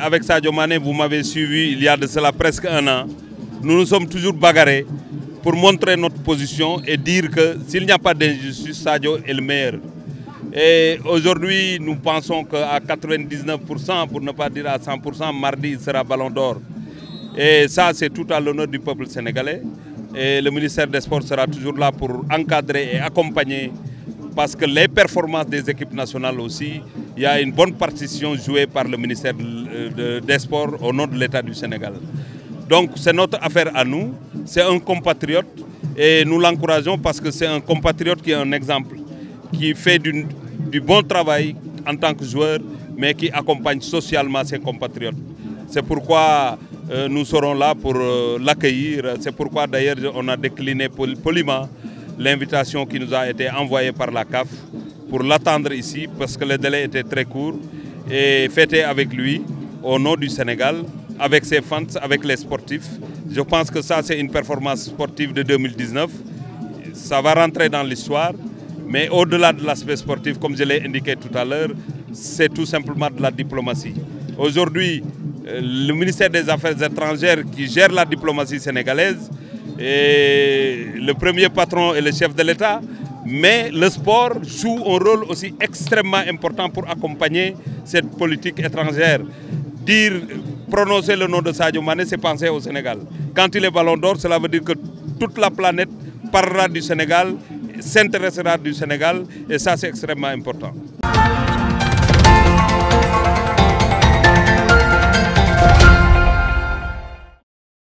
Avec Sadio Mané, vous m'avez suivi il y a de cela presque un an. Nous nous sommes toujours bagarrés pour montrer notre position et dire que s'il n'y a pas d'injustice, Sadio est le meilleur. Et aujourd'hui, nous pensons qu'à 99%, pour ne pas dire à 100%, mardi, il sera ballon d'or. Et ça, c'est tout à l'honneur du peuple sénégalais. Et le ministère des Sports sera toujours là pour encadrer et accompagner parce que les performances des équipes nationales aussi, il y a une bonne partition jouée par le ministère des Sports au nom de l'État du Sénégal. Donc c'est notre affaire à nous, c'est un compatriote et nous l'encourageons parce que c'est un compatriote qui est un exemple, qui fait du, bon travail en tant que joueur, mais qui accompagne socialement ses compatriotes. C'est pourquoi euh, nous serons là pour euh, l'accueillir, c'est pourquoi d'ailleurs on a décliné poliment l'invitation qui nous a été envoyée par la CAF pour l'attendre ici parce que le délai était très court et fêter avec lui au nom du Sénégal, avec ses fans, avec les sportifs. Je pense que ça c'est une performance sportive de 2019. Ça va rentrer dans l'histoire, mais au-delà de l'aspect sportif, comme je l'ai indiqué tout à l'heure, c'est tout simplement de la diplomatie. Aujourd'hui, le ministère des Affaires étrangères qui gère la diplomatie sénégalaise et le premier patron est le chef de l'État, mais le sport joue un rôle aussi extrêmement important pour accompagner cette politique étrangère. Dire, prononcer le nom de Sadio Mané, c'est penser au Sénégal. Quand il est ballon d'or, cela veut dire que toute la planète parlera du Sénégal, s'intéressera du Sénégal, et ça c'est extrêmement important.